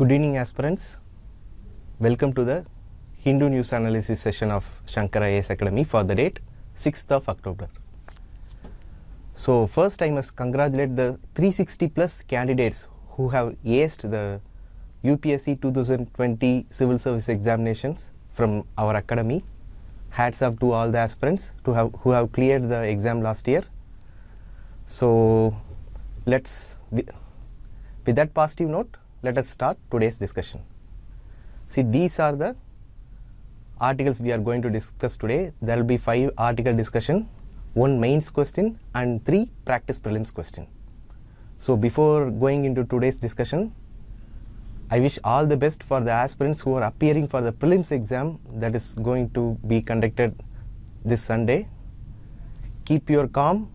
Good evening, aspirants. Welcome to the Hindu News Analysis session of Shankar IAS Academy for the date 6th of October. So, first I must congratulate the 360 plus candidates who have aced the UPSC 2020 civil service examinations from our academy. Hats off to all the aspirants to have, who have cleared the exam last year. So, let's with that positive note let us start today's discussion. See these are the articles we are going to discuss today. There will be five article discussion one mains question and three practice prelims question. So before going into today's discussion i wish all the best for the aspirants who are appearing for the prelims exam that is going to be conducted this sunday. Keep your calm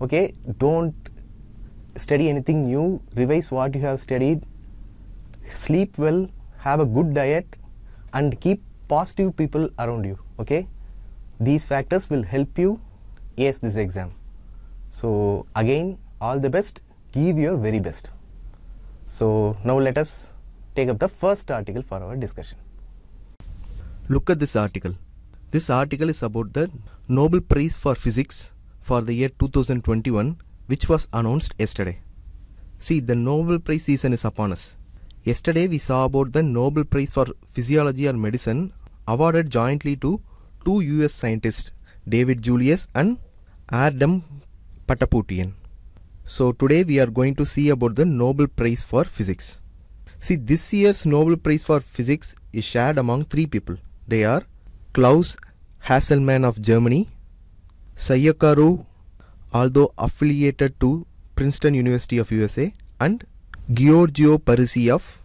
okay? Don't study anything new, revise what you have studied, sleep well, have a good diet, and keep positive people around you. Okay, these factors will help you ace this exam. So, again, all the best, give your very best. So, now let us take up the first article for our discussion. Look at this article. This article is about the Nobel Prize for Physics for the year 2021 which was announced yesterday. See, the Nobel Prize season is upon us. Yesterday we saw about the Nobel Prize for Physiology or Medicine awarded jointly to two US scientists, David Julius and Ardem Patapoutian. So today we are going to see about the Nobel Prize for Physics. See, this year's Nobel Prize for Physics is shared among three people. They are Klaus Hasselmann of Germany, Syukuro although affiliated to Princeton University of USA and Giorgio Parisi of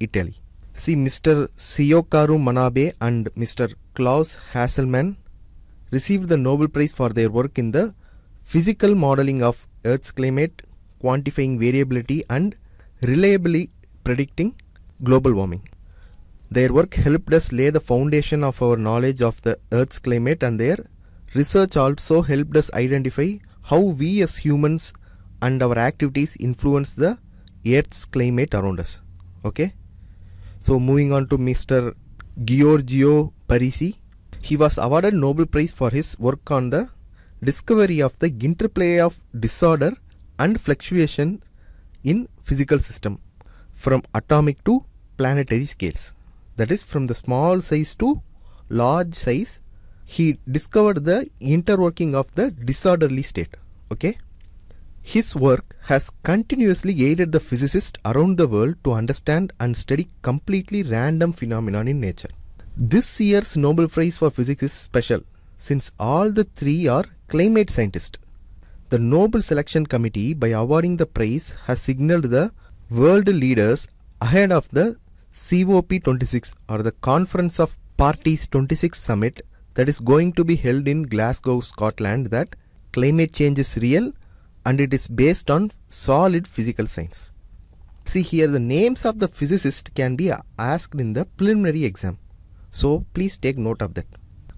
Italy. See Mr. Syukuro Manabe and Mr. Klaus Hasselmann received the Nobel Prize for their work in the physical modeling of Earth's climate, quantifying variability and reliably predicting global warming. Their work helped us lay the foundation of our knowledge of the Earth's climate and their research also helped us identify how we as humans and our activities influence the earth's climate around us. Okay? So moving on to mr giorgio parisi. He was awarded nobel prize for his work on the discovery of the interplay of disorder and fluctuation in physical system from atomic to planetary scales. That is from the small size to large size he discovered the interworking of the disorderly state. Okay. His work has continuously aided the physicists around the world to understand and study completely random phenomena in nature. This year's Nobel Prize for Physics is special since all the three are climate scientists. The Nobel Selection Committee, by awarding the prize, has signaled the world leaders ahead of the COP26 or the Conference of Parties 26 summit that is going to be held in Glasgow, Scotland that climate change is real and it is based on solid physical science. See here the names of the physicists can be uh, asked in the preliminary exam. So please take note of that.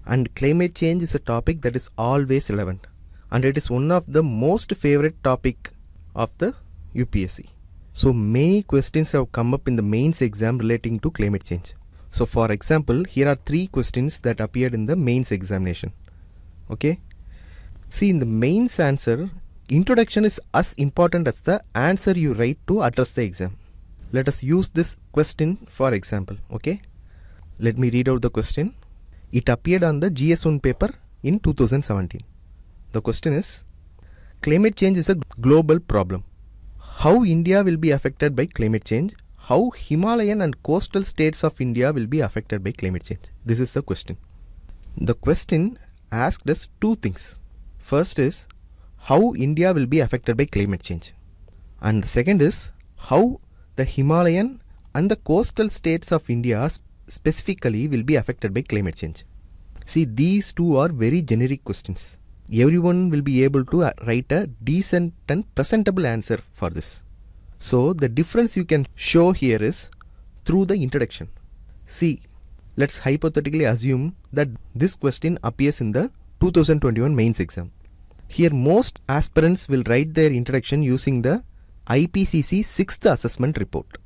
And climate change is a topic that is always relevant and it is one of the most favorite topic of the UPSC. So many questions have come up in the mains exam relating to climate change. So for example, here are three questions that appeared in the mains examination. Okay. See in the mains answer, introduction is as important as the answer you write to address the exam. Let us use this question for example. Okay. Let me read out the question. It appeared on the GS1 paper in 2017. The question is, climate change is a global problem. How India will be affected by climate change how Himalayan and coastal states of India will be affected by climate change? This is the question. The question asked us two things. First is how India will be affected by climate change. And the second is how the Himalayan and the coastal states of India specifically will be affected by climate change. See, these two are very generic questions. Everyone will be able to uh, write a decent and presentable answer for this. So the difference you can show here is through the introduction. See, let's hypothetically assume that this question appears in the 2021 mains exam. Here most aspirants will write their introduction using the IPCC 6th assessment report.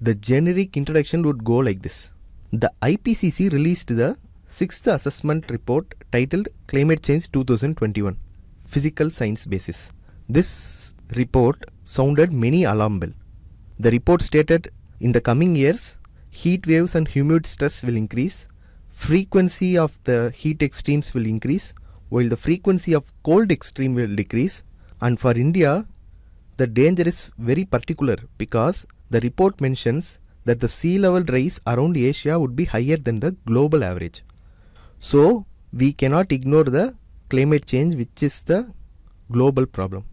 the generic introduction would go like this. The IPCC released the sixth assessment report titled Climate Change 2021 Physical Science Basis. This report sounded many alarm bells. The report stated in the coming years, heat waves and humid stress will increase, frequency of the heat extremes will increase, while the frequency of cold extreme will decrease. And for India, the danger is very particular because the report mentions that the sea level rise around Asia would be higher than the global average. So, we cannot ignore the climate change, which is the global problem.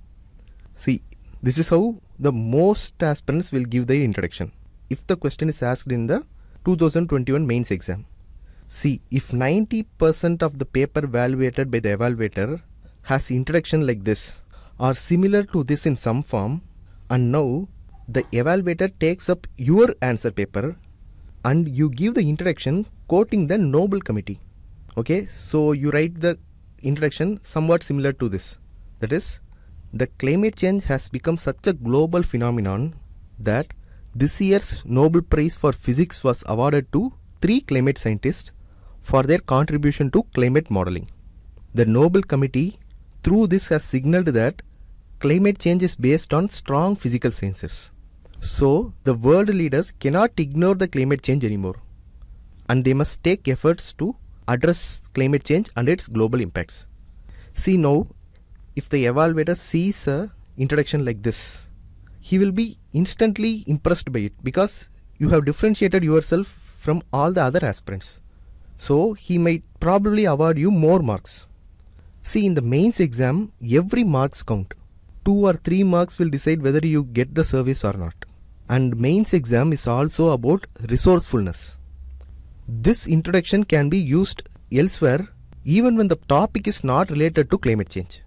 See, this is how the most aspirants will give their introduction. If the question is asked in the 2021 mains exam. See, if 90% of the paper evaluated by the evaluator has introduction like this or similar to this in some form, and now the evaluator takes up your answer paper and you give the introduction quoting the Nobel Committee. Okay, so you write the introduction somewhat similar to this. That is, the climate change has become such a global phenomenon that this year's Nobel Prize for Physics was awarded to three climate scientists for their contribution to climate modeling. The Nobel Committee, through this, has signaled that climate change is based on strong physical sensors. So, the world leaders cannot ignore the climate change anymore, and they must take efforts to address climate change and its global impacts. See now, if the evaluator sees a introduction like this, he will be instantly impressed by it because you have differentiated yourself from all the other aspirants. So he might probably award you more marks. See in the mains exam, every marks count. Two or three marks will decide whether you get the service or not. And mains exam is also about resourcefulness. This introduction can be used elsewhere even when the topic is not related to climate change.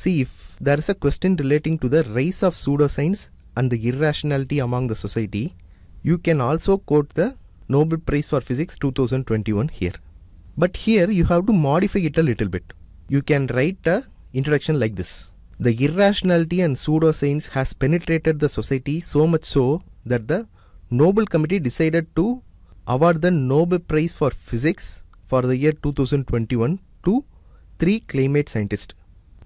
See, if there is a question relating to the rise of pseudoscience and the irrationality among the society, you can also quote the Nobel Prize for Physics 2021 here. But here you have to modify it a little bit. You can write a introduction like this. The irrationality and pseudoscience has penetrated the society so much so that the Nobel Committee decided to award the Nobel Prize for Physics for the year 2021 to three climate scientists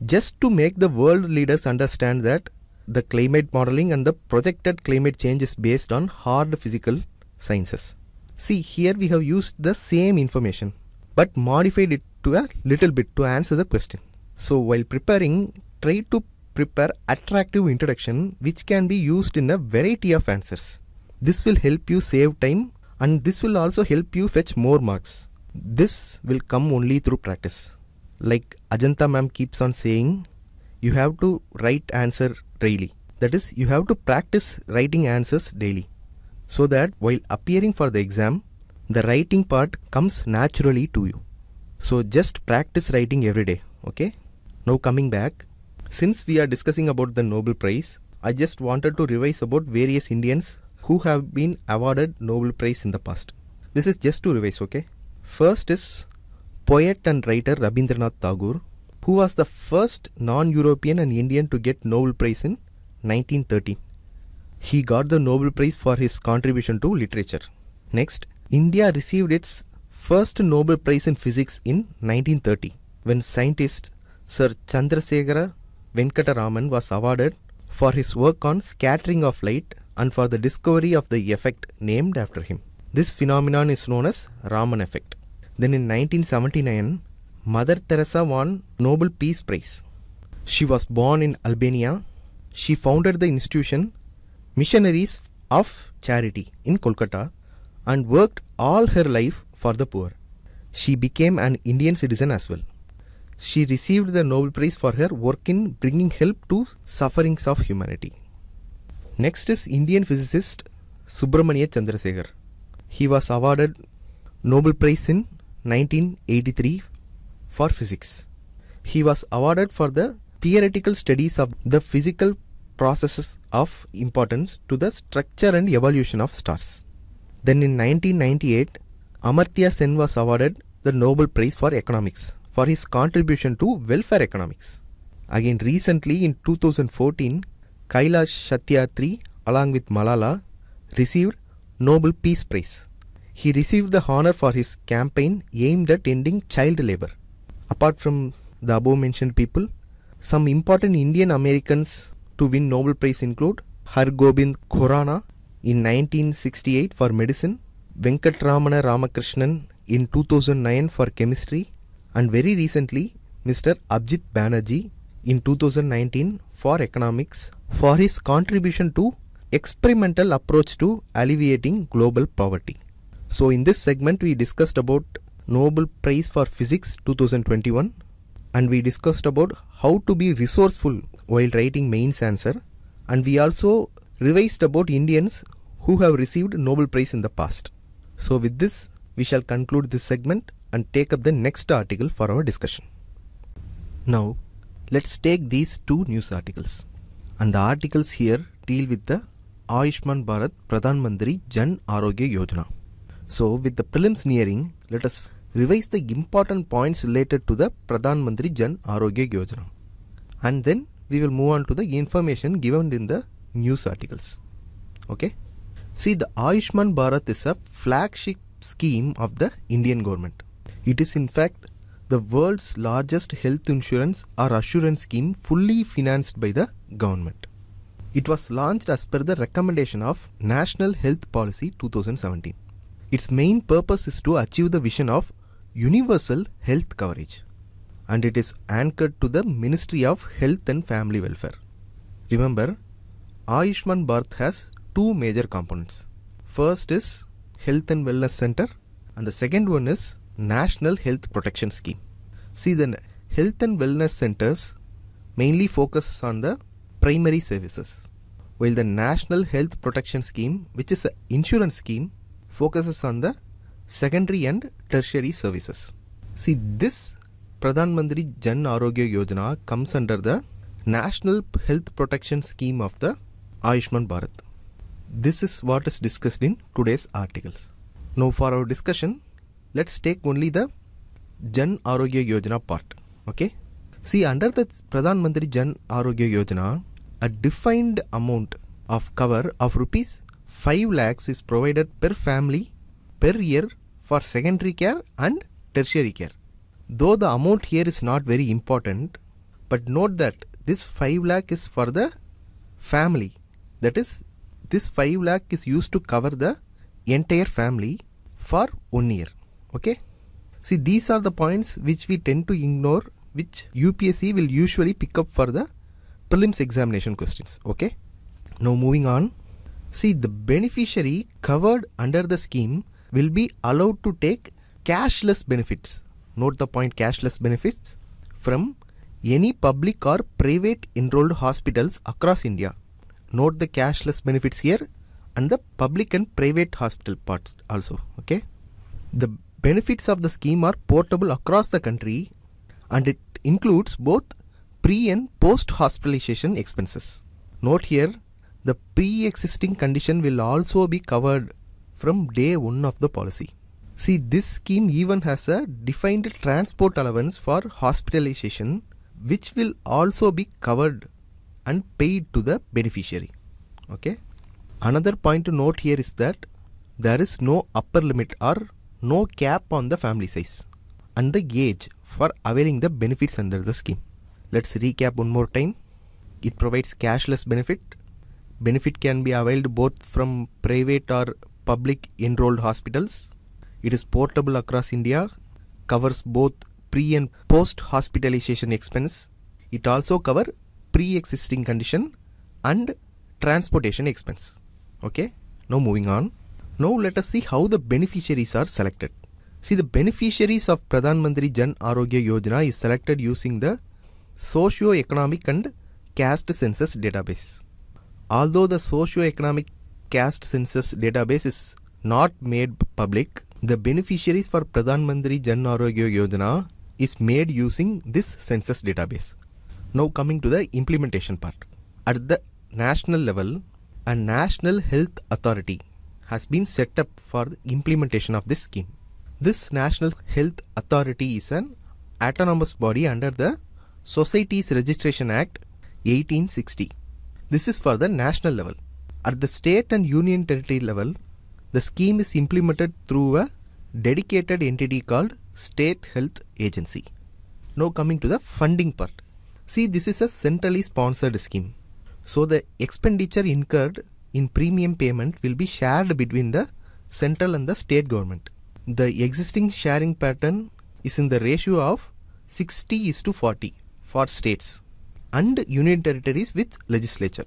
just to make the world leaders understand that the climate modeling and the projected climate change is based on hard physical sciences. See, here we have used the same information but modified it to a little bit to answer the question. So, while preparing, try to prepare attractive introduction which can be used in a variety of answers. This will help you save time and this will also help you fetch more marks. This will come only through practice. Like Ajanta ma'am keeps on saying, you have to write answer daily. That is, you have to practice writing answers daily. So that while appearing for the exam, the writing part comes naturally to you. So just practice writing every day. Okay. Now coming back, since we are discussing about the Nobel Prize, I just wanted to revise about various Indians who have been awarded Nobel Prize in the past. This is just to revise, okay? First is poet and writer Rabindranath Tagore, who was the first non-European and Indian to get Nobel Prize in 1913. He got the Nobel Prize for his contribution to literature. Next, India received its first Nobel Prize in Physics in 1930 when scientist Sir Chandrasekhara Venkataraman was awarded for his work on scattering of light and for the discovery of the effect named after him. This phenomenon is known as Raman effect. Then in 1979, Mother Teresa won Nobel Peace Prize. She was born in Albania. She founded the institution Missionaries of Charity in Kolkata and worked all her life for the poor. She became an Indian citizen as well. She received the Nobel Prize for her work in bringing help to sufferings of humanity. Next is Indian physicist Subramania Chandrasekhar. He was awarded Nobel Prize in 1983 for physics. He was awarded for the theoretical studies of the physical processes of importance to the structure and evolution of stars. Then in 1998, Amartya Sen was awarded the Nobel Prize for Economics for his contribution to welfare economics. Again, recently in 2014, Kailash Satyarthi along with Malala received Nobel Peace Prize. He received the honor for his campaign aimed at ending child labor. Apart from the above mentioned people, some important Indian Americans to win Nobel Prize include Hargobind Khorana in 1968 for medicine, Venkatramana Ramakrishnan in 2009 for chemistry, and very recently Mr. Abhijit Banerjee in 2019 for economics for his contribution to experimental approach to alleviating global poverty. So in this segment we discussed about Nobel Prize for Physics 2021 and we discussed about how to be resourceful while writing mains answer and we also revised about Indians who have received Nobel Prize in the past. So with this we shall conclude this segment and take up the next article for our discussion. Now let's take these two news articles and the articles here deal with the Ayushman Bharat Pradhan Mantri Jan Arogya Yojana. So with the prelims nearing, let us revise the important points related to the Pradhan Mantri Jan Arogya Yojana. And then we will move on to the information given in the news articles. Okay. See the Ayushman Bharat is a flagship scheme of the Indian government. It is in fact the world's largest health insurance or assurance scheme fully financed by the government. It was launched as per the recommendation of National Health Policy 2017. Its main purpose is to achieve the vision of universal health coverage and it is anchored to the Ministry of Health and Family Welfare. Remember, Ayushman Bharat has two major components. First is Health and Wellness Center and the second one is National Health Protection Scheme. See the health and wellness centers mainly focuses on the primary services while the National Health Protection Scheme which is an insurance scheme focuses on the secondary and tertiary services. See this Pradhan Mantri Jan Arogya Yojana comes under the National Health Protection Scheme of the Ayushman Bharat. This is what is discussed in today's articles. Now for our discussion, let's take only the Jan Arogya Yojana part. Okay. See under the Pradhan Mantri Jan Arogya Yojana, a defined amount of cover of rupees 5 lakhs is provided per family per year for secondary care and tertiary care. Though the amount here is not very important, but note that this 5 lakh is for the family. That is, this 5 lakh is used to cover the entire family for one year. Okay. See, these are the points which we tend to ignore, which UPSC will usually pick up for the prelims examination questions. Okay. Now, moving on. See, the beneficiary covered under the scheme will be allowed to take cashless benefits. Note the point cashless benefits from any public or private enrolled hospitals across India. Note the cashless benefits here and the public and private hospital parts also. Okay. The benefits of the scheme are portable across the country and it includes both pre and post hospitalization expenses. Note here the pre existing condition will also be covered from day 1 of the policy. See, this scheme even has a defined transport allowance for hospitalization, which will also be covered and paid to the beneficiary. Okay. Another point to note here is that there is no upper limit or no cap on the family size and the age for availing the benefits under the scheme. Let's recap one more time. It provides cashless benefit. Benefit can be availed both from private or public enrolled hospitals. It is portable across India, covers both pre and post hospitalization expense. It also cover pre-existing condition and transportation expense. Okay. Now moving on. Now let us see how the beneficiaries are selected. See the beneficiaries of Pradhan Mantri Jan Arogya Yojana is selected using the socio-economic and caste census database. Although the socio-economic caste census database is not made public, the beneficiaries for Pradhan Mantri Jan Arogya Yojana is made using this census database. Now coming to the implementation part. At the national level, a National Health Authority has been set up for the implementation of this scheme. This National Health Authority is an autonomous body under the Societies Registration Act 1860. This is for the national level. At the state and union territory level, the scheme is implemented through a dedicated entity called State Health Agency. Now coming to the funding part. See, this is a centrally sponsored scheme. So the expenditure incurred in premium payment will be shared between the central and the state government. The existing sharing pattern is in the ratio of 60 is to 40 for states and union territories with legislature.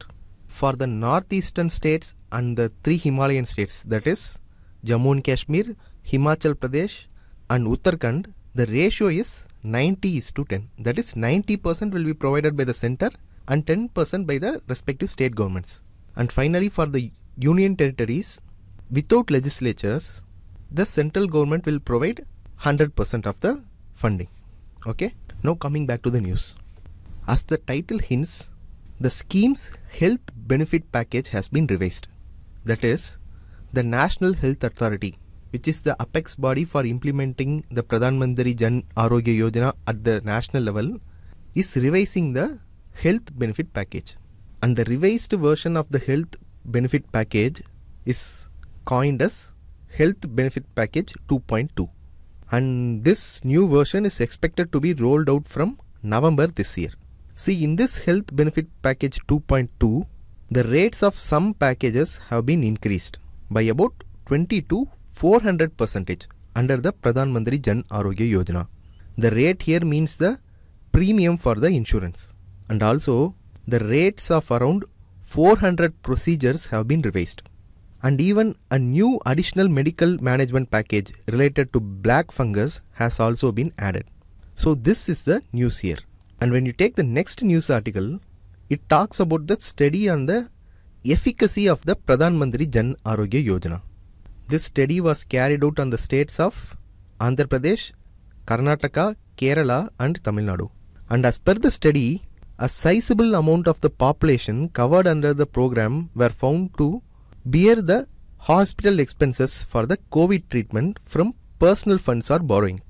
For the northeastern states and the three Himalayan states that is Jammu and Kashmir, Himachal Pradesh and Uttarakhand the ratio is 90 is to 10 that is 90% will be provided by the center and 10% by the respective state governments. And finally for the union territories without legislatures the central government will provide 100% of the funding. Okay? Now coming back to the news as the title hints the scheme's health benefit package has been revised that is the national health authority which is the apex body for implementing the Pradhan Mantri Jan Arogya Yojana at the national level, is revising the health benefit package. And the revised version of the health benefit package is coined as Health Benefit Package 2.2. And this new version is expected to be rolled out from November this year. See, in this Health Benefit Package 2.2, the rates of some packages have been increased by about 20 to 400 percentage under the Pradhan Mantri Jan Arogya Yojana. The rate here means the premium for the insurance and also the rates of around 400 procedures have been revised and even a new additional medical management package related to black fungus has also been added. So this is the news here and when you take the next news article it talks about the study on the efficacy of the Pradhan Mantri Jan Arogya Yojana. This study was carried out on the states of Andhra Pradesh, Karnataka, Kerala, and Tamil Nadu. And as per the study, a sizable amount of the population covered under the program were found to bear the hospital expenses for the COVID treatment from personal funds or borrowing.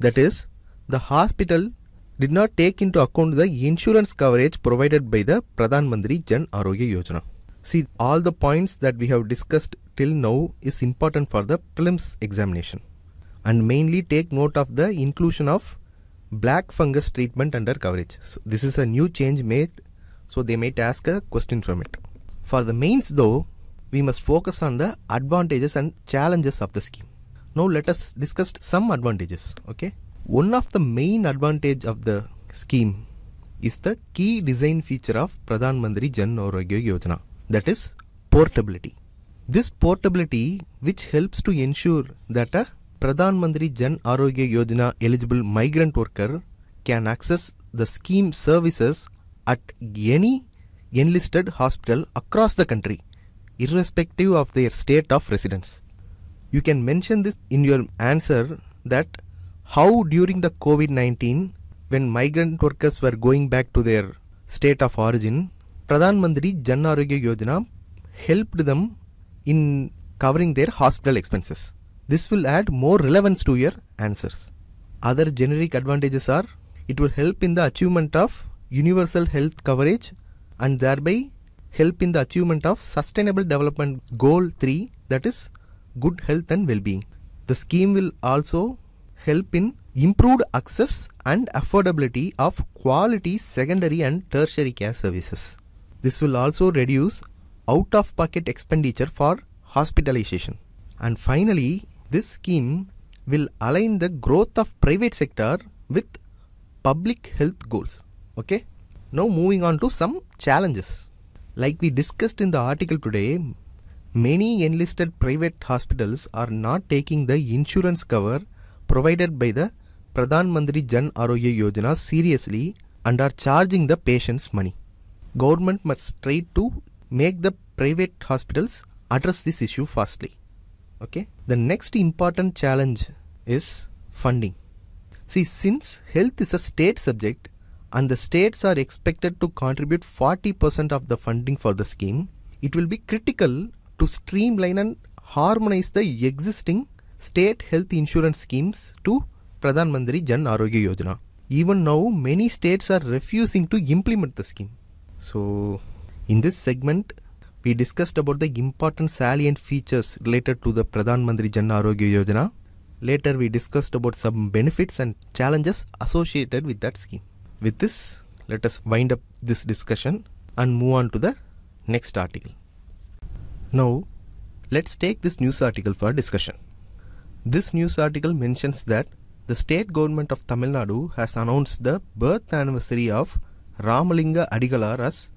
That is, the hospital did not take into account the insurance coverage provided by the Pradhan Mantri Jan Arogya Yojana. See, all the points that we have discussed till now is important for the prelims examination and mainly take note of the inclusion of black fungus treatment under coverage. So this is a new change made so they might ask a question from it. For the mains though, we must focus on the advantages and challenges of the scheme. Now let us discuss some advantages. Okay. One of the main advantage of the scheme is the key design feature of Pradhan Mantri Jan Arogya Yojana that is portability. This portability which helps to ensure that a Pradhan Mantri Jan Arogya Yojana eligible migrant worker can access the scheme services at any enlisted hospital across the country irrespective of their state of residence. You can mention this in your answer that how during the COVID-19 when migrant workers were going back to their state of origin, Pradhan Mantri Jan Arogya Yojana helped them in covering their hospital expenses. This will add more relevance to your answers. Other generic advantages are it will help in the achievement of universal health coverage and thereby help in the achievement of sustainable development goal 3 that is good health and well-being. The scheme will also help in improved access and affordability of quality secondary and tertiary care services. This will also reduce out of pocket expenditure for hospitalization. And finally, this scheme will align the growth of private sector with public health goals. Okay. Now moving on to some challenges. Like we discussed in the article today, many enlisted private hospitals are not taking the insurance cover provided by the Pradhan Mantri Jan Arogya Yojana seriously and are charging the patients money. Government must try to make the private hospitals address this issue fastly. Okay. The next important challenge is funding. See, since health is a state subject and the states are expected to contribute 40% of the funding for the scheme, it will be critical to streamline and harmonize the existing state health insurance schemes to Pradhan Mantri Jan Arogya Yojana. Even now, many states are refusing to implement the scheme. So, in this segment, we discussed about the important salient features related to the Pradhan Mantri Jan Arogya Yojana. Later, we discussed about some benefits and challenges associated with that scheme. With this, let us wind up this discussion and move on to the next article. Now, let's take this news article for discussion. This news article mentions that the state government of Tamil Nadu has announced the birth anniversary of Ramalinga Adigalar as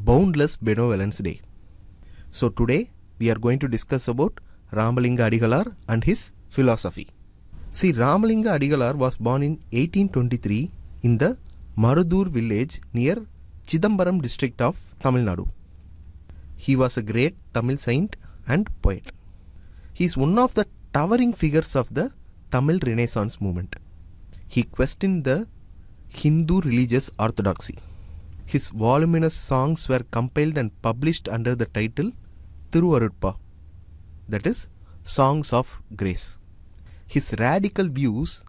Boundless Benevolence Day. So today we are going to discuss about Ramalinga Adigalar and his philosophy. See, Ramalinga Adigalar was born in 1823 in the Marudur village near Chidambaram district of Tamil Nadu. He was a great Tamil saint and poet. He is one of the towering figures of the Tamil Renaissance movement. He questioned the Hindu religious orthodoxy. His voluminous songs were compiled and published under the title Thiruvarutpa, that is, Songs of Grace. His radical views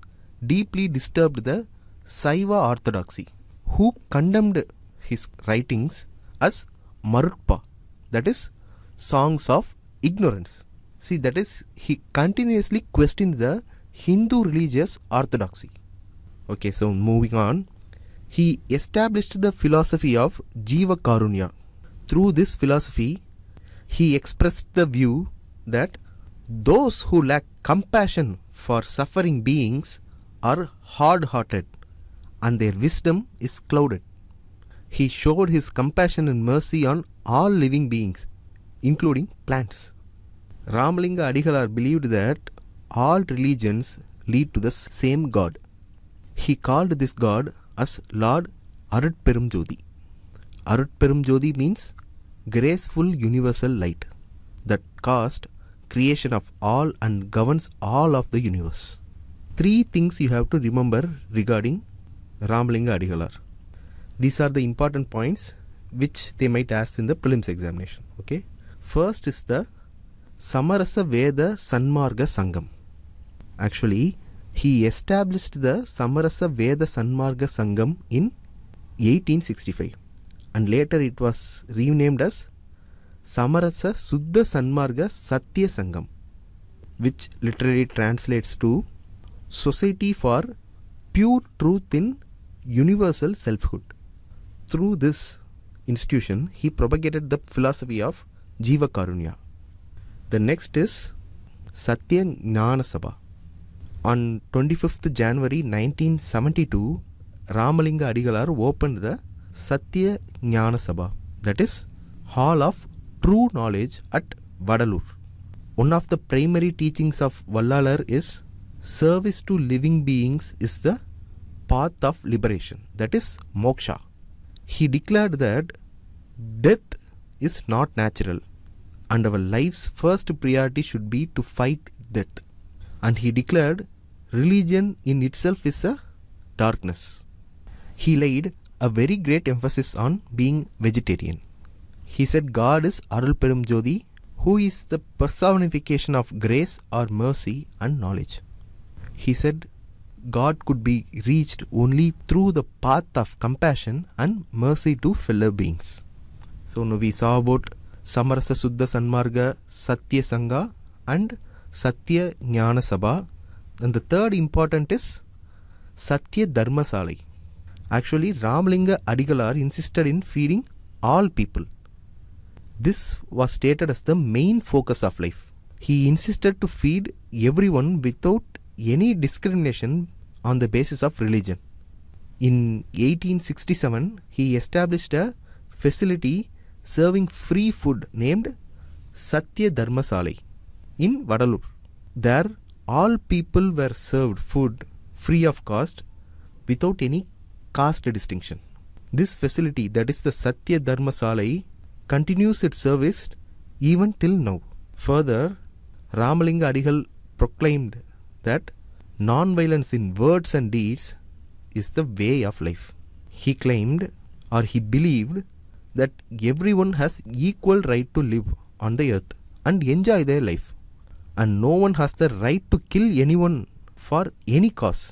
deeply disturbed the Saiva orthodoxy, who condemned his writings as Marutpa, that is, songs of ignorance. See, that is, he continuously questioned the Hindu religious orthodoxy. Okay, so moving on, he established the philosophy of Jiva Karunya. Through this philosophy, he expressed the view that those who lack compassion for suffering beings are hard hearted and their wisdom is clouded. He showed his compassion and mercy on all living beings, including plants. Ramalinga Adigalar believed that all religions lead to the same God. He called this God as Lord Arutperum Jodi. Arutperum Jodi means graceful universal light that caused creation of all and governs all of the universe. Three things you have to remember regarding Ramalinga Adigalar. These are the important points which they might ask in the prelims examination. Okay. First is the Samarasa Veda Sanmarga Sangam. Actually, he established the Samarasa Veda Sanmarga Sangam in 1865 and later it was renamed as Samarasa Suddha Sanmarga Satya Sangam which literally translates to Society for Pure Truth in Universal Selfhood. Through this institution, he propagated the philosophy of Jiva Karunya. The next is Satya Jnana Sabha. On 25th January 1972, Ramalinga Adigalar opened the Satya Jnana Sabha, that is, Hall of True Knowledge at Vadalur. One of the primary teachings of Vallalar is service to living beings is the path of liberation, that is, moksha. He declared that death is not natural and our life's first priority should be to fight death. And he declared religion in itself is a darkness. He laid a very great emphasis on being vegetarian. He said God is Arulperum Jodi, who is the personification of grace or mercy and knowledge. He said God could be reached only through the path of compassion and mercy to fellow beings. So now we saw about Samarasa Suddha Sanmarga Satya Sangha and Satya Jnana Sabha. And the third important is Satya Dharma Salai. Actually, Ramalinga Adigalar insisted in feeding all people. This was stated as the main focus of life. He insisted to feed everyone without any discrimination on the basis of religion. In 1867, he established a facility serving free food named Satya Dharma Salai in Vadalur. There, all people were served food free of cost without any caste distinction. This facility, that is the Satya Dharma Salai, continues its service even till now. Further, Ramalinga Adigal proclaimed that non-violence in words and deeds is the way of life. He claimed or he believed that everyone has equal right to live on the earth and enjoy their life and no one has the right to kill anyone for any cause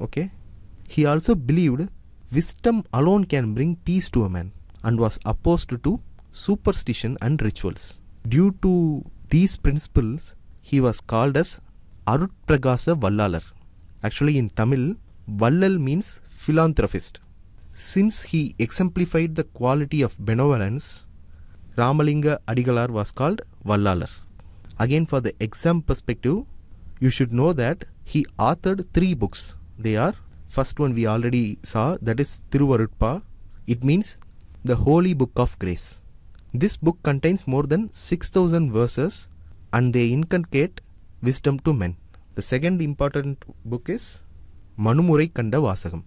okay he also believed wisdom alone can bring peace to a man and was opposed to superstition and rituals. Due to these principles, he was called as Arutpragasa Vallalar. Actually, in Tamil, Vallal means philanthropist. Since he exemplified the quality of benevolence, Ramalinga Adigalar was called Vallalar. Again, for the exam perspective, you should know that he authored three books. They are first one we already saw that is Thiruvarutpa. It means the Holy Book of Grace. This book contains more than 6000 verses and they inculcate wisdom to men. The second important book is Manumurai Kanda Vasagam.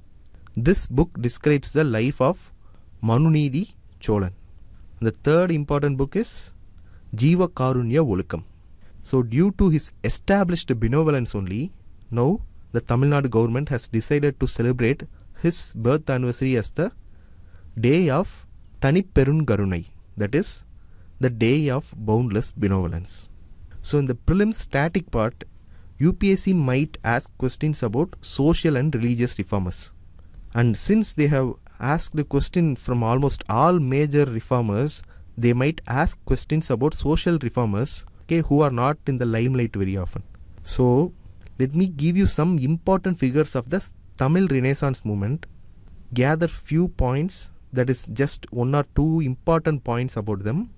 This book describes the life of Manunidi Cholan. The third important book is Jiva Karunya Volukam. So, due to his established benevolence only, now the Tamil Nadu government has decided to celebrate his birth anniversary as the day of Taniperun Garunai, that is, the day of boundless benevolence. So, in the prelims static part, UPSC might ask questions about social and religious reformers. And since they have asked a question from almost all major reformers, they might ask questions about social reformers okay, who are not in the limelight very often. So, let me give you some important figures of the Tamil Renaissance movement. Gather few points that is just one or two important points about them.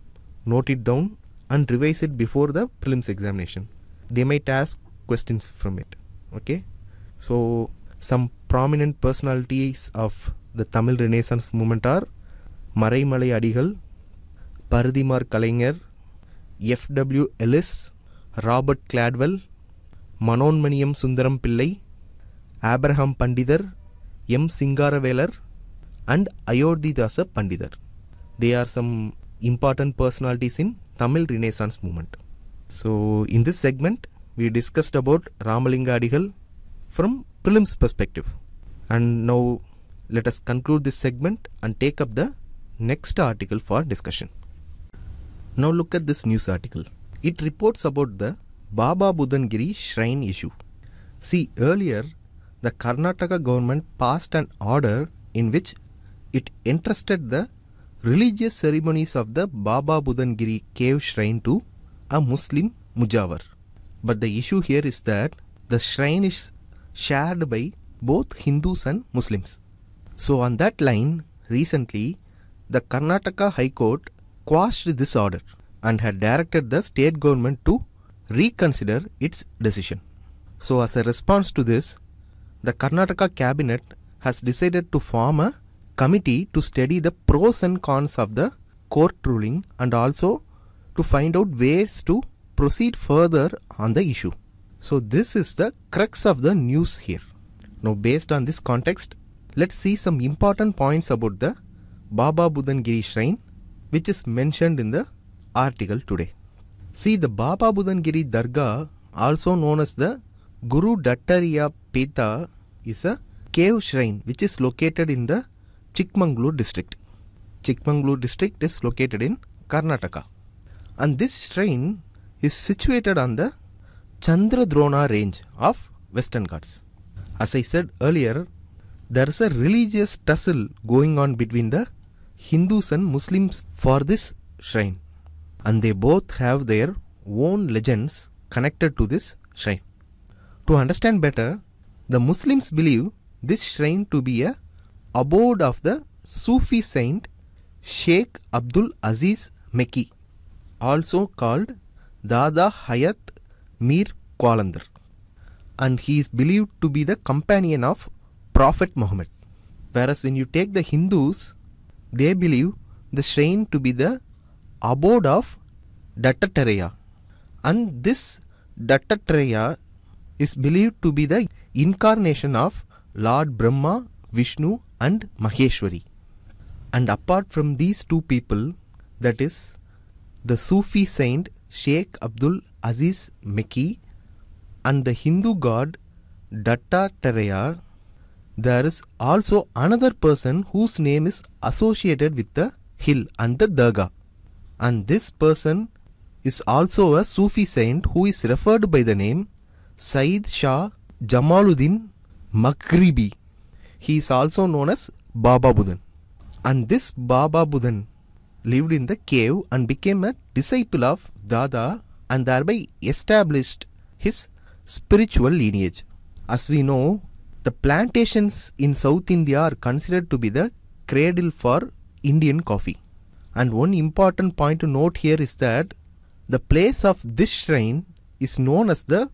Note it down and revise it before the prelims examination. They might ask questions from it. Okay. So, some prominent personalities of the Tamil Renaissance movement are Maraimalai Adigal, Paradimar Kalaignar, F.W. Ellis, Robert Caldwell, Manonmaniyam Sundaram Pillai, Abraham Pandidar, M. Singaravelar, and Ayodhidasa Pandidar. They are some important personalities in Tamil Renaissance movement. So, in this segment, we discussed about Ramalinga Adigal from prelims perspective. And now, let us conclude this segment and take up the next article for discussion. Now look at this news article. It reports about the Baba Budangiri shrine issue. See, earlier the Karnataka government passed an order in which it entrusted the religious ceremonies of the Baba Budangiri cave shrine to a Muslim Mujawar. But the issue here is that the shrine is shared by both Hindus and Muslims. So, on that line, recently the Karnataka High Court quashed this order and had directed the state government to reconsider its decision. So, as a response to this, the Karnataka cabinet has decided to form a committee to study the pros and cons of the court ruling and also to find out ways to proceed further on the issue. So, this is the crux of the news here. Now, based on this context, let's see some important points about the Baba Budangiri shrine which is mentioned in the article today. See, the Baba Budangiri Dargah, also known as the Guru Dattatreya Peta, is a cave shrine which is located in the Chikmagalur district. Chikmagalur district is located in Karnataka. And this shrine is situated on the Chandradrona range of Western Ghats. As I said earlier, there is a religious tussle going on between the Hindus and Muslims for this shrine, and they both have their own legends connected to this shrine. To understand better, the Muslims believe this shrine to be a abode of the Sufi saint Sheikh Abdul Aziz Mekki, also called Dada Hayat Mir Qalandar, and he is believed to be the companion of Prophet Muhammad. Whereas when you take the Hindus, they believe the shrine to be the abode of Dattatreya, and this Dattatreya is believed to be the incarnation of Lord Brahma, Vishnu, and Maheshwari. And apart from these two people, that is the Sufi saint Sheikh Abdul Aziz Mekki and the Hindu god Datta Dattatreya, there is also another person whose name is associated with the hill and the Dargah. And this person is also a Sufi saint who is referred by the name Said Shah Jamaluddin Maghribi. He is also known as Baba Budan. And this Baba Budan lived in the cave and became a disciple of Dada and thereby established his spiritual lineage. As we know, the plantations in South India are considered to be the cradle for Indian coffee. And one important point to note here is that the place of this shrine is known as the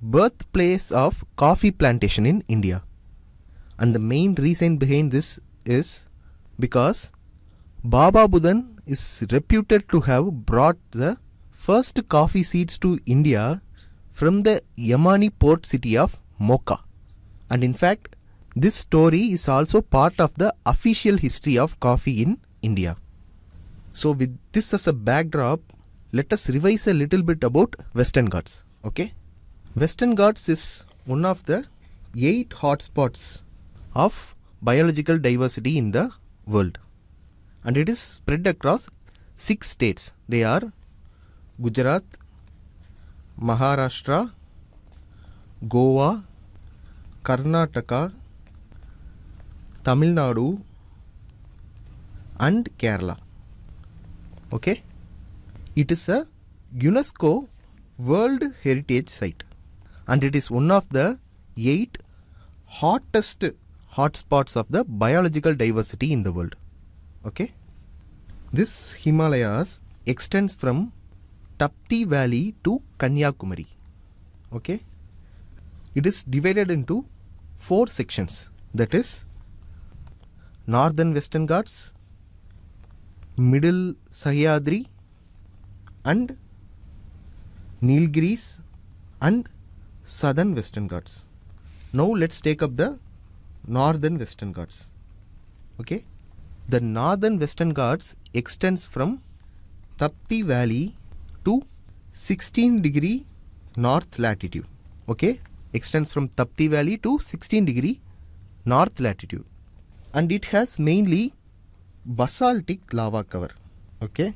birthplace of coffee plantation in India. And the main reason behind this is because Baba Budan is reputed to have brought the first coffee seeds to India from the Yemeni port city of Mocha. And in fact, this story is also part of the official history of coffee in India. So, with this as a backdrop, let us revise a little bit about Western Ghats. Okay, Western Ghats is one of the eight hotspots of biological diversity in the world, and it is spread across six states. They are Gujarat, Maharashtra, Goa, Karnataka, Tamil Nadu, and Kerala. Okay, it is a UNESCO World Heritage Site and it is one of the eight hottest hotspots of the biological diversity in the world. Okay, this Himalayas extends from Tapti Valley to Kanyakumari. Okay, it is divided into four sections. That is northern western ghats middle sahyadri and nilgiris and southern western ghats. Now let's take up the northern western ghats. Okay? The northern western ghats extends from tapti valley to 16 degree north latitude okay? Extends from tapti valley to 16 degree north latitude. And it has mainly basaltic lava cover okay?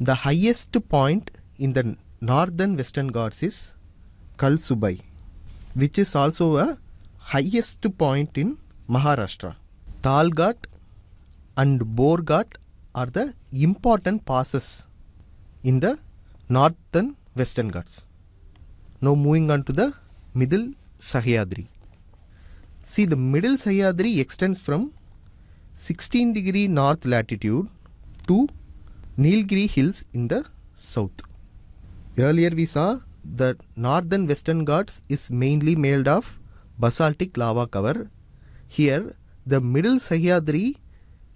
The highest point in the northern western ghats is kalsubai which is also a highest point in maharashtra. Talghat and borghat are the important passes in the northern western ghats now moving on to the middle sahyadri see the middle sahyadri extends from 16 degree north latitude to Nilgiri hills in the south. Earlier we saw that northern western Ghats is mainly made of basaltic lava cover. Here the middle Sahyadri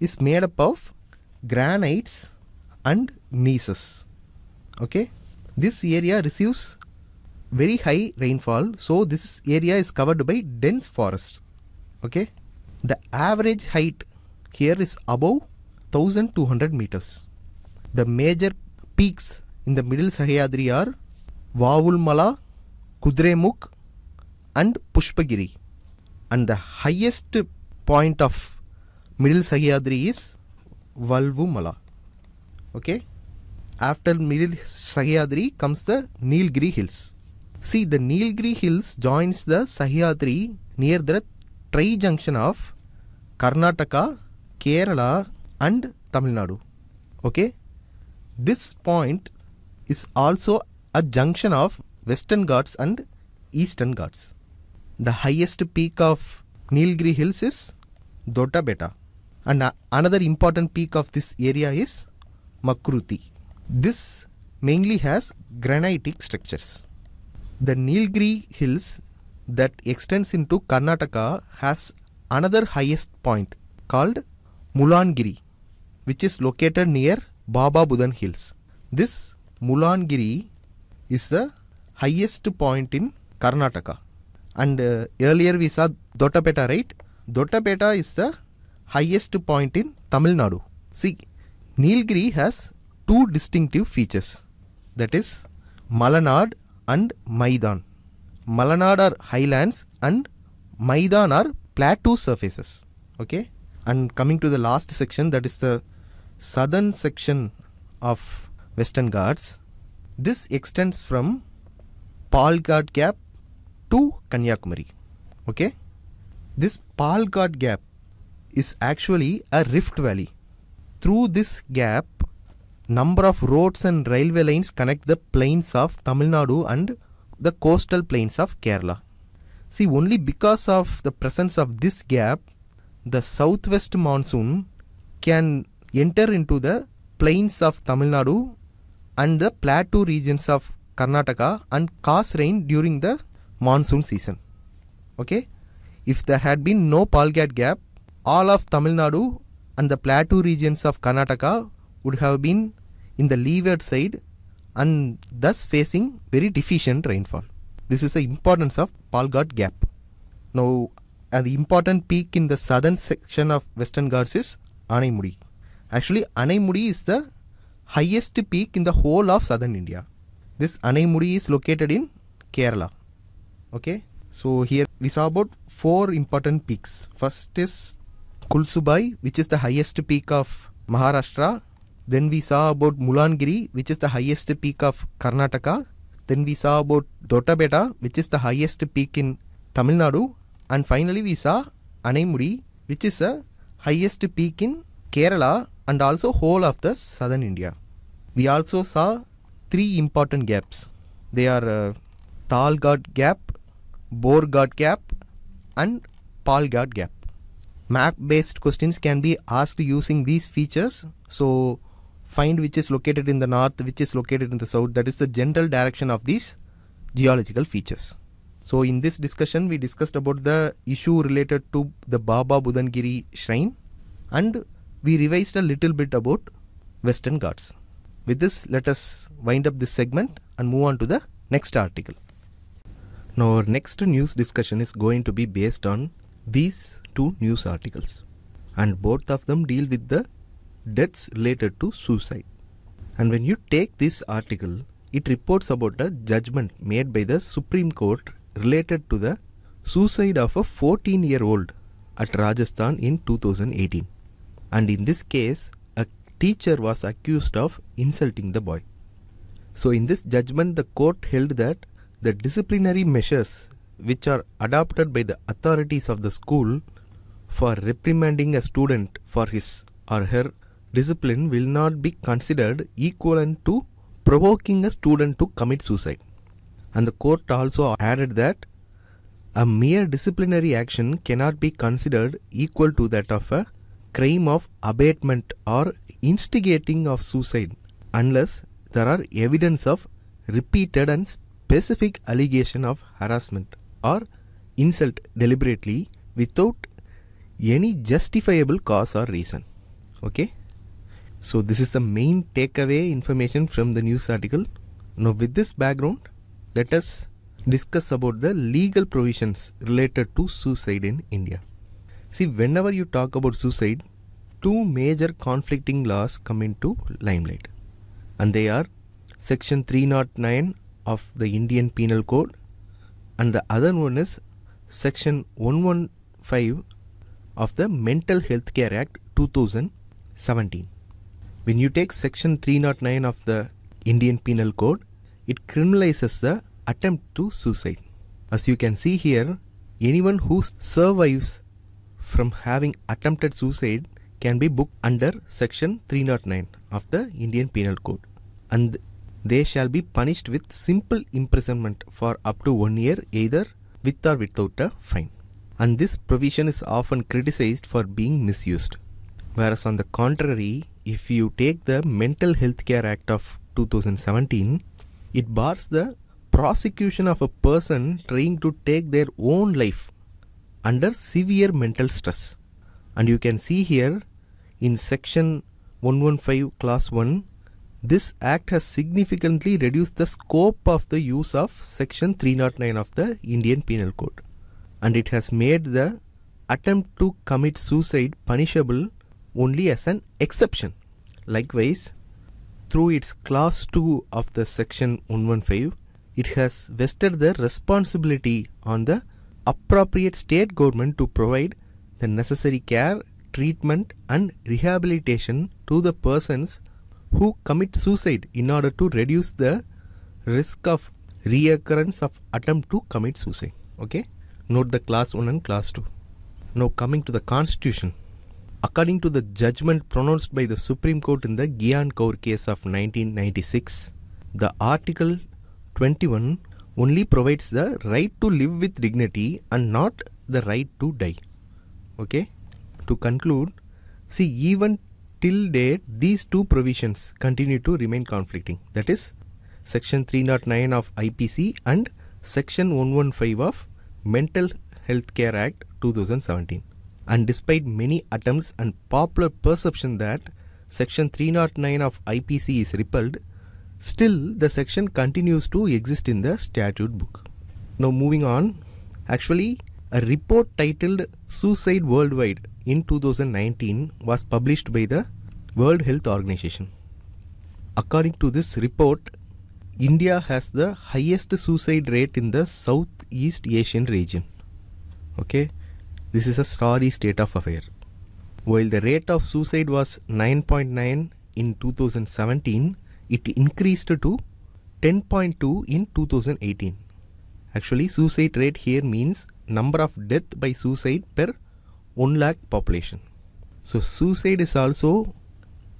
is made up of granites and gneisses. Okay, this area receives very high rainfall, so this area is covered by dense forests. Okay, the average height here is above 1200 meters. The major peaks in the middle Sahyadri are Vavulmala, Kudremukh and Pushpagiri. And the highest point of middle Sahyadri is Vavulmala. Okay. After middle Sahyadri comes the Nilgiri hills. See the Nilgiri hills joins the Sahyadri near the tri-junction of Karnataka, Kerala and Tamil Nadu. Okay. This point is also a junction of Western Ghats and Eastern Ghats. The highest peak of Nilgiri Hills is Dodda Beta. And another important peak of this area is Makurti. This mainly has granitic structures. The Nilgiri Hills that extends into Karnataka has another highest point called Mulangiri, which is located near Baba Budan Hills. This Mulangiri is the highest point in Karnataka. And uh, earlier we saw Dodda Beta, right? Dodda Beta is the highest point in Tamil Nadu. See, Nilgiri has two distinctive features that is Malanad and Maidan. Malanad are highlands and Maidan are plateau surfaces. Okay, and coming to the last section, that is the southern section of Western Ghats. This extends from Palghat Gap to Kanyakumari. Okay, this Palghat Gap is actually a rift valley. Through this gap, number of roads and railway lines connect the plains of Tamil Nadu and the coastal plains of Kerala. See, only because of the presence of this gap, the southwest monsoon can enter into the plains of Tamil Nadu and the plateau regions of Karnataka and cause rain during the monsoon season. Okay? If there had been no Palghat gap, all of Tamil Nadu and the plateau regions of Karnataka would have been in the leeward side and thus facing very deficient rainfall. This is the importance of Palghat gap. Now, the important peak in the southern section of Western Ghats is Anaimudi. Actually, Anaimudi is the highest peak in the whole of southern India. This Anaimudi is located in Kerala. Okay, so here we saw about four important peaks. First is Kalsubai, which is the highest peak of Maharashtra. Then we saw about Mulangiri, which is the highest peak of Karnataka. Then we saw about Dodda Beta, which is the highest peak in Tamil Nadu. And finally, we saw Anaimudi, which is the highest peak in Kerala and also whole of the southern India. We also saw three important gaps. They are uh, gap, Borghat gap, and Palghat gap. Map based questions can be asked using these features. So, find which is located in the north, which is located in the south. That is the general direction of these geological features. So, in this discussion, we discussed about the issue related to the Baba Budangiri shrine and we revised a little bit about Western Ghats. With this, let us wind up this segment and move on to the next article. Now, our next news discussion is going to be based on these two news articles, and both of them deal with the deaths related to suicide. And when you take this article, it reports about a judgment made by the Supreme Court related to the suicide of a 14 year old at Rajasthan in 2018. And in this case, a teacher was accused of insulting the boy. So, in this judgment, the court held that the disciplinary measures which are adopted by the authorities of the school for reprimanding a student for his or her discipline will not be considered equivalent to provoking a student to commit suicide. And the court also added that a mere disciplinary action cannot be considered equal to that of a crime of abetment or instigating of suicide unless there are evidence of repeated and specific allegation of harassment or insult deliberately without any justifiable cause or reason okay so this is the main takeaway information from the news article. Now with this background let us discuss about the legal provisions related to suicide in india. See whenever you talk about suicide two major conflicting laws come into limelight. And they are section 309 of the indian penal code and the other one is section 115 of the mental health care act 2017 when you take section 309 of the indian penal code it criminalizes the attempt to suicide. As you can see here anyone who survives from having attempted suicide can be booked under section 309 of the indian penal code. And they shall be punished with simple imprisonment for up to one year either with or without a fine. And this provision is often criticized for being misused. Whereas on the contrary if you take the mental health care act of 2017 it bars the prosecution of a person trying to take their own life under severe mental stress. And you can see here in section 115 class 1 this act has significantly reduced the scope of the use of section 309 of the indian penal code. And it has made the attempt to commit suicide punishable only as an exception likewise through its class 2 of the section 115 it has vested the responsibility on the appropriate state government to provide the necessary care treatment and rehabilitation to the persons who commit suicide in order to reduce the risk of reoccurrence of attempt to commit suicide. Okay? Note the class 1 and class 2 now coming to the constitution According to the judgment pronounced by the Supreme Court in the Gyan Kaur case of 1996, the Article 21 only provides the right to live with dignity and not the right to die. Okay? To conclude, see, even till date, these two provisions continue to remain conflicting. That is, Section 309 of IPC and Section 115 of Mental Health Care Act 2017. And despite many attempts and popular perception that Section 309 of IPC is repealed, still the section continues to exist in the statute book. Now, moving on, actually, a report titled Suicide Worldwide in 2019 was published by the World Health Organization. According to this report, India has the highest suicide rate in the Southeast Asian region. Okay, this is a sorry state of affair. While the rate of suicide was 9.9 in 2017, it increased to 10.2 in 2018. Actually, suicide rate here means number of death by suicide per 1 lakh population. So, suicide is also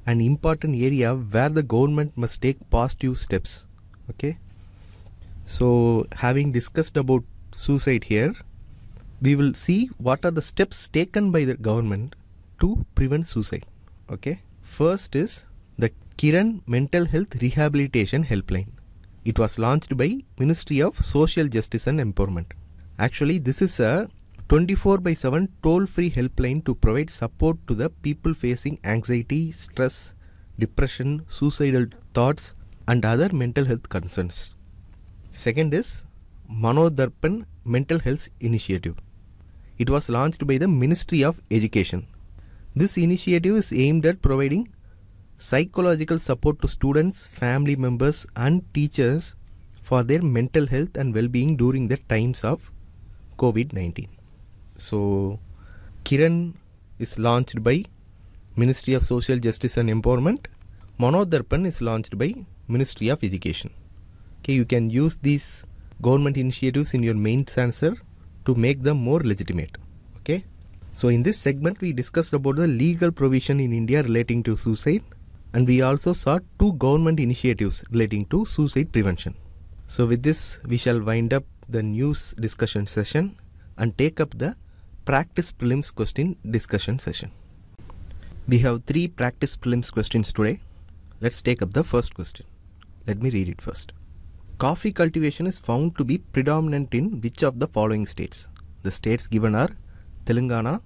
an important area where the government must take positive steps. Okay. So, having discussed about suicide here, we will see what are the steps taken by the government to prevent suicide. Okay. First is the Kiran Mental Health Rehabilitation Helpline. It was launched by Ministry of Social Justice and Empowerment. Actually, this is a 24 by 7 toll free helpline to provide support to the people facing anxiety, stress, depression, suicidal thoughts, and other mental health concerns. Second is Manodarpan Mental Health Initiative. It was launched by the Ministry of Education. This initiative is aimed at providing psychological support to students, family members, and teachers for their mental health and well being during the times of COVID 19. So, Kiran is launched by Ministry of Social Justice and Empowerment. Manodarpan is launched by Ministry of Education. Okay, you can use these government initiatives in your main answer to make them more legitimate. Okay. So in this segment we discussed about the legal provision in India relating to suicide and we also saw two government initiatives relating to suicide prevention. So with this we shall wind up the news discussion session and take up the practice prelims question discussion session. We have three practice prelims questions today. Let's take up the first question. Let me read it first. Coffee cultivation is found to be predominant in which of the following states? The states given are Telangana,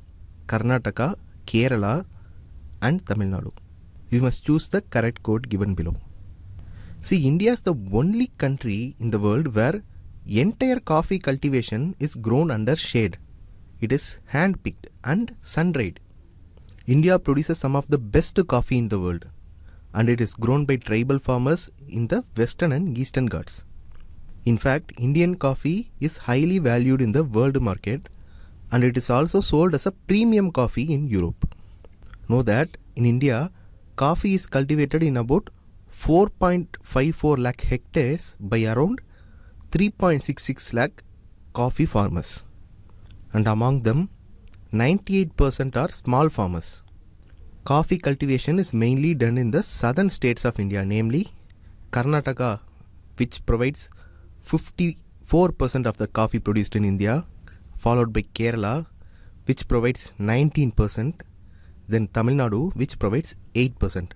Karnataka, Kerala, and Tamil Nadu. You must choose the correct code given below. See, India is the only country in the world where entire coffee cultivation is grown under shade. It is hand picked and sun dried. India produces some of the best coffee in the world and it is grown by tribal farmers in the western and eastern Ghats. In fact, Indian coffee is highly valued in the world market and it is also sold as a premium coffee in Europe. Know that in India, coffee is cultivated in about 4.54 lakh hectares by around 3.66 lakh coffee farmers. And among them, 98% are small farmers. Coffee cultivation is mainly done in the southern states of India, namely Karnataka, which provides 54% of the coffee produced in India, followed by Kerala, which provides 19%, then Tamil Nadu, which provides 8%.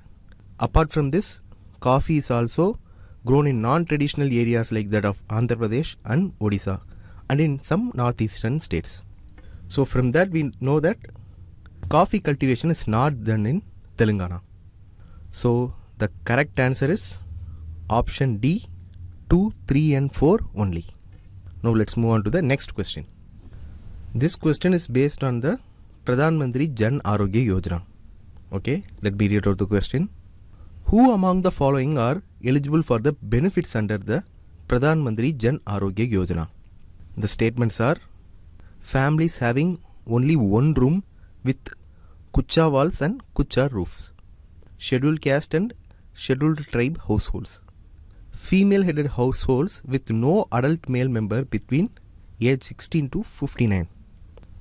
Apart from this, coffee is also grown in non traditional areas like that of Andhra Pradesh and Odisha, and in some northeastern states. So, from that, we know that coffee cultivation is not done in Telangana. So, the correct answer is option D 2, 3, and 4 only. Now, let's move on to the next question. This question is based on the Pradhan Mantri Jan Arogya Yojana. Okay, let me read out the question. Who among the following are eligible for the benefits under the Pradhan Mantri Jan Arogya Yojana? The statements are families having only one room with kucha walls and kucha roofs, scheduled caste and scheduled tribe households, female headed households with no adult male member between age 16 to 59,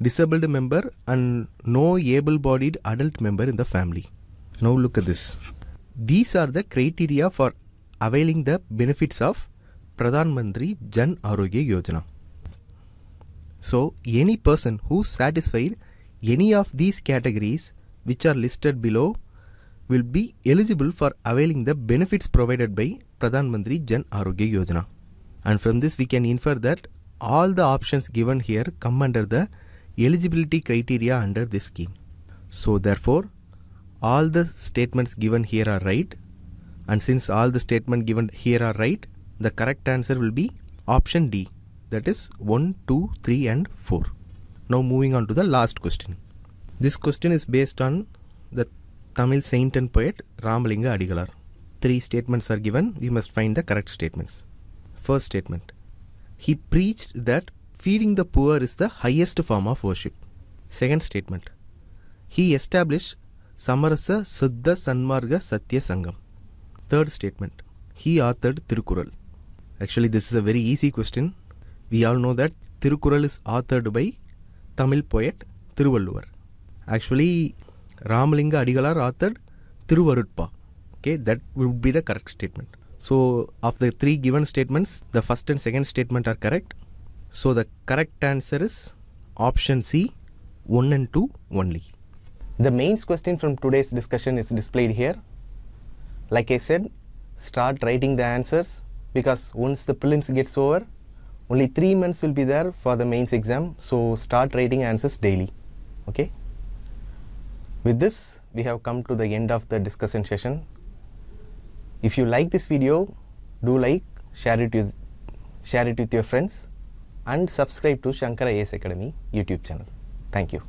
disabled member and no able bodied adult member in the family. Now look at this. These are the criteria for availing the benefits of Pradhan Mantri Jan Arogya Yojana. So, any person who satisfied any of these categories which are listed below will be eligible for availing the benefits provided by Pradhan Mantri Jan Arogya Yojana. And from this we can infer that all the options given here come under the eligibility criteria under this scheme. So therefore all the statements given here are right and since all the statements given here are right the correct answer will be option D that is 1, 2, 3 and 4. Now moving on to the last question. This question is based on the Tamil saint and poet Ramalinga Adigalar. Three statements are given, we must find the correct statements. First statement He preached that feeding the poor is the highest form of worship. Second statement He established Samarasa Suddha Sanmarga Satya Sangam. Third statement He authored Tirukural. Actually, this is a very easy question. We all know that Tirukural is authored by Tamil poet Thiruvalluvar. Actually, Ramalinga Adigalar authored Thiruvarutpa. Okay, that would be the correct statement. So, of the three given statements, the first and second statement are correct. So, the correct answer is option C 1 and 2 only. The mains question from today's discussion is displayed here. Like I said, start writing the answers because once the prelims gets over, only three months will be there for the mains exam. So start writing answers daily. Okay. With this, we have come to the end of the discussion session. If you like this video, do like, share it with, share it with your friends, and subscribe to Shankar IAS Academy YouTube channel. Thank you.